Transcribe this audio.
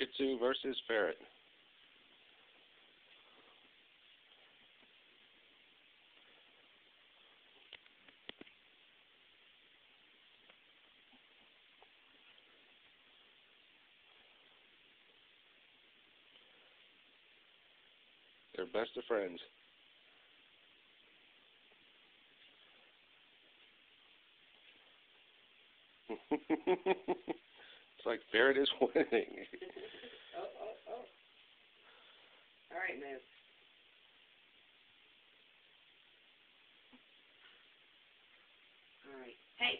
Shih Tzu versus Ferret. They're best of friends. it's like Ferret is winning. All right, move. All right. Hey.